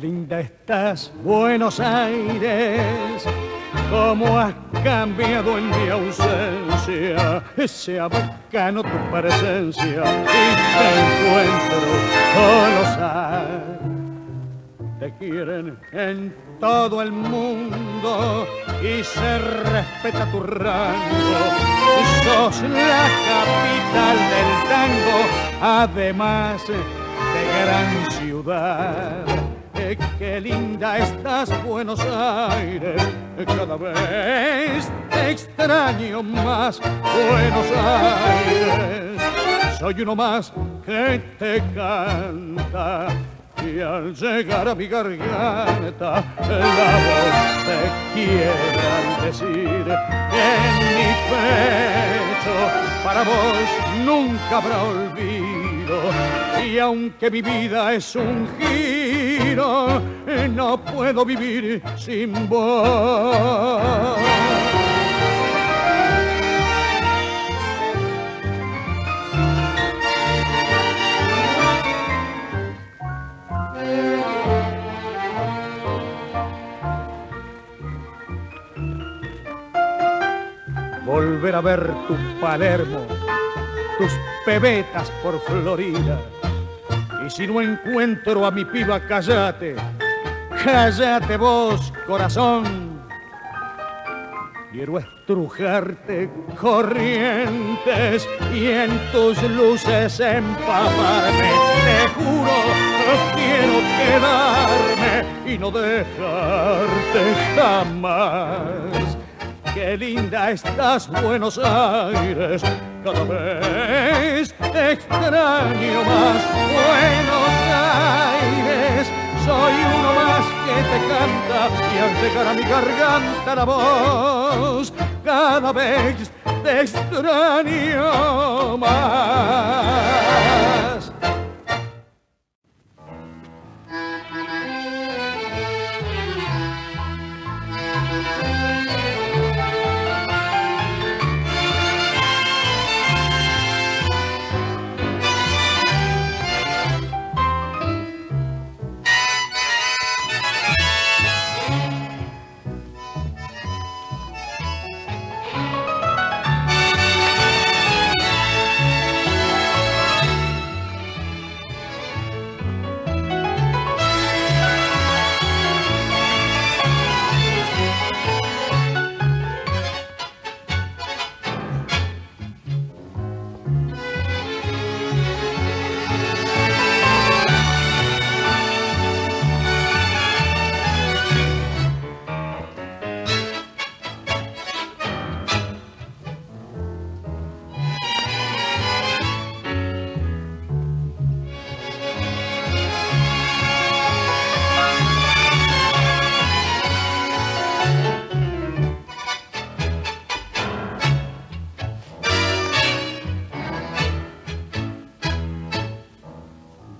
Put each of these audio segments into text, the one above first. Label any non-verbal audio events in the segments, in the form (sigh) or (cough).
Linda estás, Buenos Aires. Cómo has cambiado en mi ausencia. Sea bacano tu presencia y te encuentro colosal. Te quieren en todo el mundo y se respeta tu rango. Sos la capital del tango, además de gran ciudad. Qué linda estás, Buenos Aires. Cada vez extraño más, Buenos Aires. Soy uno más que te canta y al llegar a mi garganta la voz te quiere decir en mi pecho para vos nunca habrá olvido y aunque mi vida es un giro no puedo vivir sin vos volver a ver tu Palermo, tus pebetas por Florida. Y si no encuentro a mi piba, cállate, cállate vos, corazón. Quiero estrujarte corrientes y en tus luces empaparme. Te juro, quiero quedarme y no dejarte jamás qué linda estás, Buenos Aires. Cada vez te extraño más, Buenos Aires. Soy uno más que te canta y al llegar a mi garganta la voz, cada vez te extraño más.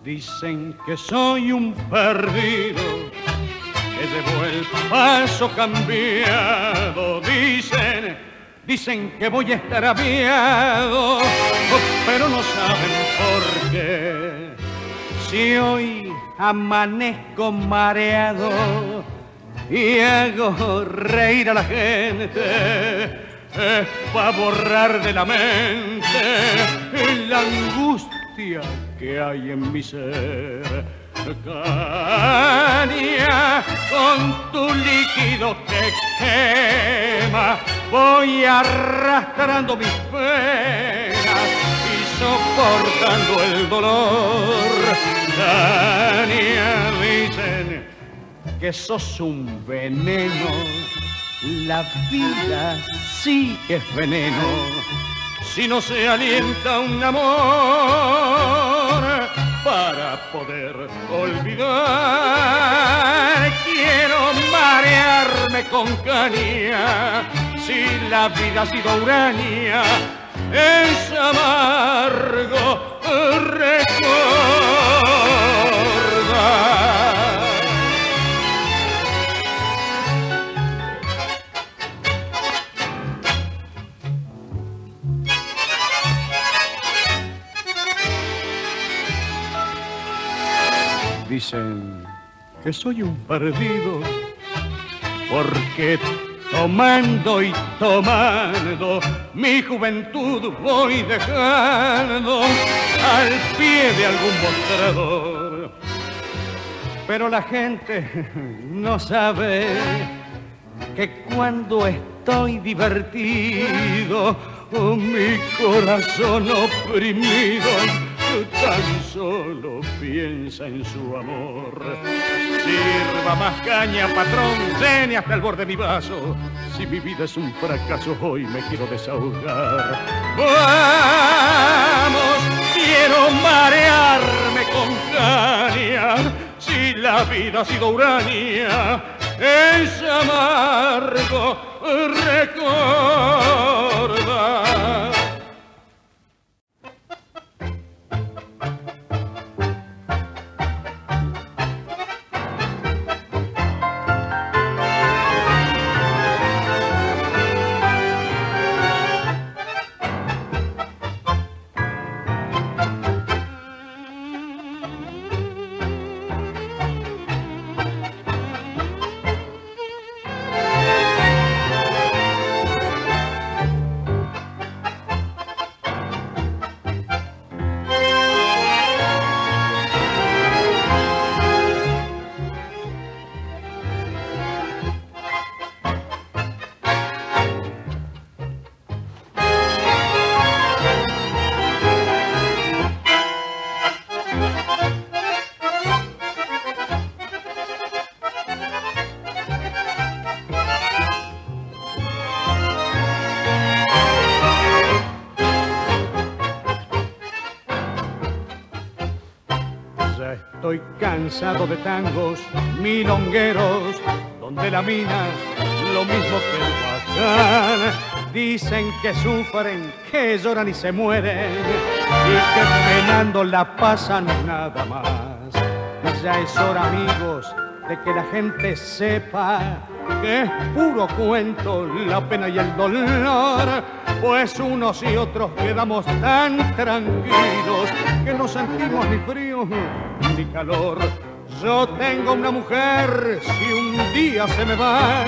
Dicen que soy un perdido, que llevo el paso cambiado. Dicen, dicen que voy a estar aviado, pero no saben por qué. Si hoy amanezco mareado y hago reír a la gente, es para borrar de la mente la angustia que hay en mi ser. Caña, con tu líquido que quema, voy arrastrando mis penas y soportando el dolor. Caña, dicen que sos un veneno, la vida sí es veneno si no se alienta un amor para poder olvidar. Quiero marearme con caña si la vida ha sido urania. Es amargo que soy un perdido, porque tomando y tomando mi juventud voy dejando al pie de algún mostrador. Pero la gente (laughs) no sabe que cuando estoy divertido, oh, mi corazón oprimido tan solo piensa en su amor. Sirva más caña, patrón, cene hasta el borde de mi vaso. Si mi vida es un fracaso, hoy me quiero desahogar. Vamos, quiero marearme con caña. Si la vida ha sido urania, es amargo recordar. Cansado de tangos milongueros, donde la mina lo mismo que el bacán. Dicen que sufren, que lloran y se mueren, y que penando la pasan nada más. Ya es hora, amigos, de que la gente sepa que es puro cuento la pena y el dolor, pues unos y otros quedamos tan tranquilos que no sentimos ni frío ni calor. Yo tengo una mujer, si un día se me va,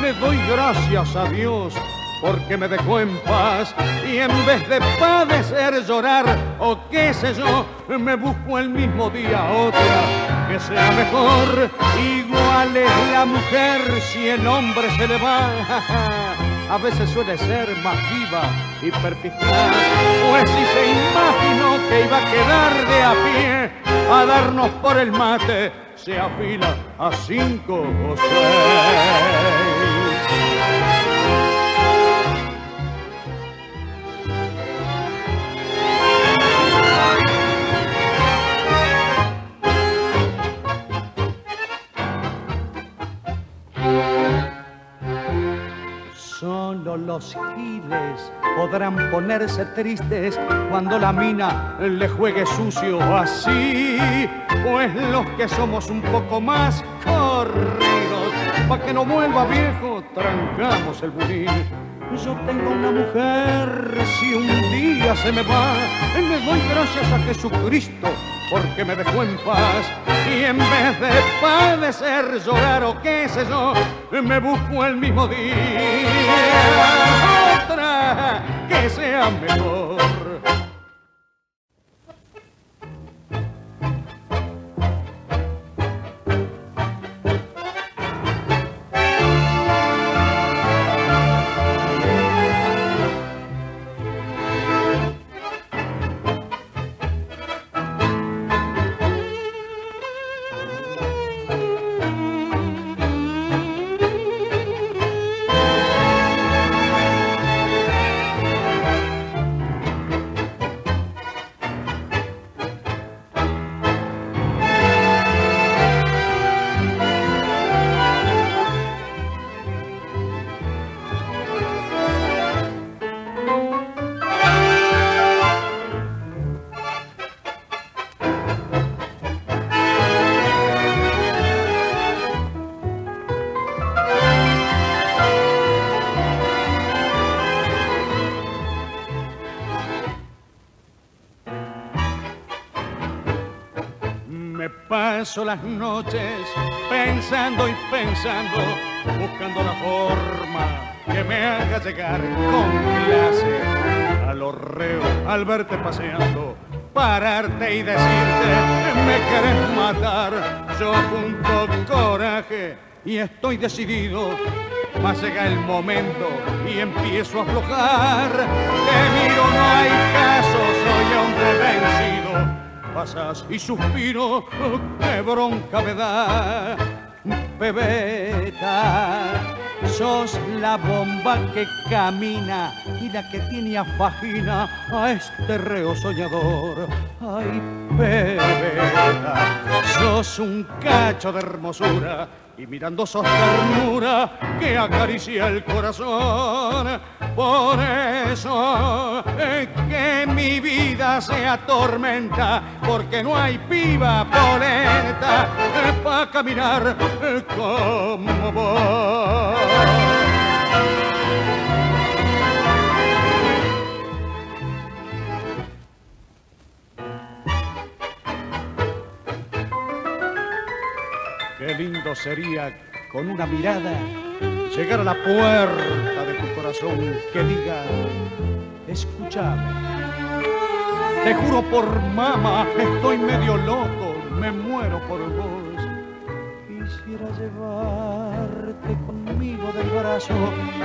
le doy gracias a Dios porque me dejó en paz y en vez de padecer, llorar o qué sé yo, me busco el mismo día otra que sea mejor. Igual es la mujer si el hombre se le va. (laughs) A veces suele ser más viva y perspicaz, pues si se imaginó que iba a quedar de a pie a darnos por el mate, se afila a cinco o seis. Los giles podrán ponerse tristes cuando la mina le juegue sucio así, pues los que somos un poco más corridos, para que no vuelva viejo, trancamos el bulín. Yo tengo una mujer, si un día se me va, le doy gracias a Jesucristo porque me dejó en paz y en vez de padecer, llorar o qué sé yo, me busco el mismo día otra que sea mejor. Paso las noches pensando y pensando, buscando la forma que me haga llegar con clase al horreo al verte paseando, pararte y decirte, me querés matar, yo junto coraje y estoy decidido. Más llega el momento y empiezo a aflojar. Te miro, no hay Y suspiro, qué bronca me da. Bebeta, sos la bomba que camina y la que tiene a fajina a este reo soñador. Ay, bebeta, sos un cacho de hermosura y mirando sos ternura que acaricia el corazón. Por eso es que mi vida se atormenta, porque no hay piba polenta para caminar como vos. Qué lindo sería con una mirada llegar a la puerta de tu corazón que diga, escúchame. Te juro por mama, estoy medio loco, me muero por vos. Quisiera llevarte conmigo del brazo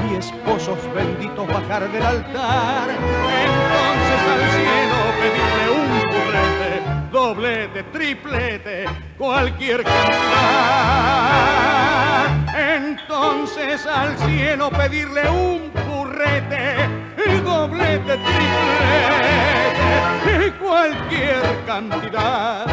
y esposos benditos bajar del altar. Triplete, cualquier cantar. Entonces al cielo pedirle un currete, doblete, triplete, cualquier cantidad